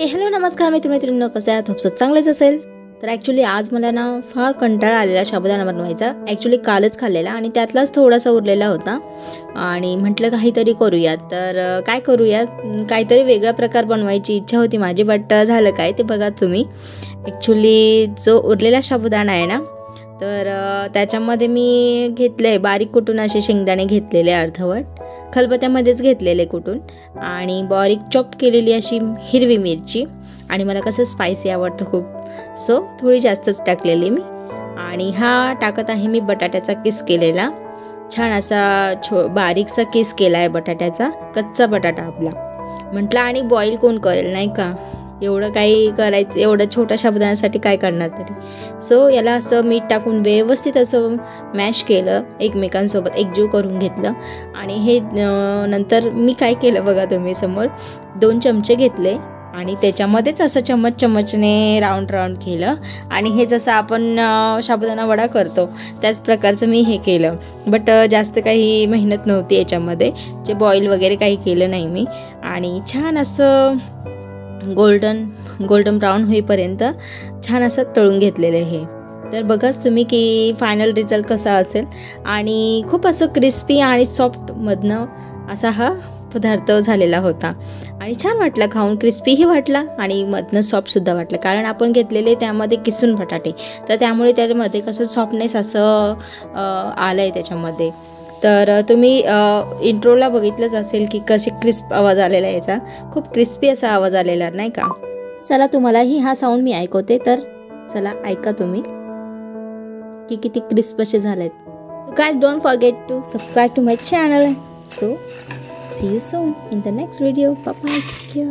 हे हॅलो नमस्कार मित्र मैत्रिणींनो कसं आहे थोपसं चांगलेच असेल? तर ॲक्च्युली आज मला ना फार कंटाळा आलेला शाबुदाना बनवायचा. ॲक्च्युली कालच खाल्लेला आणि त्यातलाच थोडासा उरलेला होता. आणि म्हटलं काहीतरी करूयात. तर काय करूयात? काहीतरी वेगळा प्रकार बनवायची इच्छा होती माझी बट झालं काय ते बघा तुम्ही. ॲक्च्युली जो उरलेला शाबुदाणा आहे ना तर त्याच्यामध्ये मी घेतलं आहे बारीक कुटून असे शेंगदाणे घेतलेले अर्धवट. खलबत्यामध्येच घेतलेले कुटून आणि बारीक चॉप केलेली अशी हिरवी मिरची. आणि मला कसं स्पायसी आवडतं खूप. सो थोडी जास्तच टाकलेली मी. आणि हा टाकत आहे मी बटाट्याचा किस केलेला. छान असा छो बारीकसा किस केला आहे बटाट्याचा. कच्चा बटाटा आपला. म्हटलं आणि बॉईल कोण करेल नाही का? एवढं काही करायचं एवढं छोट्या शब्दांसाठी काय करणार तरी. सो याला असं मीठ टाकून व्यवस्थित असं मॅश केलं एकमेकांसोबत एकजीव करून घेतलं. आणि हे नंतर मी काय केलं बघा तुम्ही समोर दोन चमचे घेतले आणि त्याच्यामध्येच असं चम्मच चम्मचने राऊंड राऊंड केलं. आणि हे जसं आपण साबुदाणा वडा करतो त्याच प्रकारचं मी हे केलं. बट जास्त काही मेहनत नव्हती याच्यामध्ये. जे बॉईल वगैरे काही केलं नाही मी. आणि छान असं गोल्डन गोल्डन ब्राऊन होईपर्यंत छान असं तळून घेतलेलं आहे तर बघाच तुम्ही की फायनल रिझल्ट कसा असेल? आणि खूप असं क्रिस्पी आणि सॉफ्टमधनं असा हा पदार्थ झालेला होता. आणि छान वाटला खाऊन क्रिस्पीही वाटला आणि मधनं सॉफ्टसुद्धा वाटलं. कारण आपण घेतलेले त्यामध्ये किसून बटाटे. तर त्यामुळे त्यामध्ये कसं सॉफ्टनेस असं आलं आहे त्याच्यामध्ये. तर तुम्ही इंट्रोला बघितलंच असेल की कशी क्रिस्प आवाज आलेला आहे याचा. खूप क्रिस्पी असा आवाज आलेला नाही का? चला तुम्हालाही हा साऊंड मी ऐकवते. तर चला ऐका तुम्ही. की किती क्रिस्प असे झालेत. सो काय don't forget to subscribe to my channel so see you soon in the next video bye